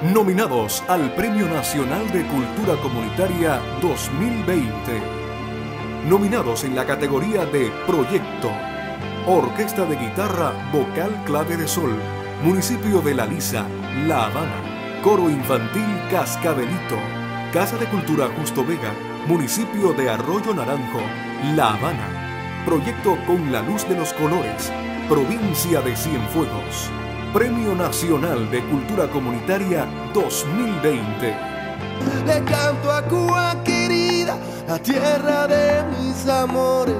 Nominados al Premio Nacional de Cultura Comunitaria 2020. Nominados en la categoría de Proyecto. Orquesta de Guitarra Vocal Clave de Sol. Municipio de La Lisa, La Habana. Coro Infantil Cascabelito. Casa de Cultura Justo Vega. Municipio de Arroyo Naranjo, La Habana. Proyecto Con la Luz de los Colores. Provincia de Cienfuegos. Premio Nacional de Cultura Comunitaria 2020. Le canto a Cuba querida, la tierra de mis amores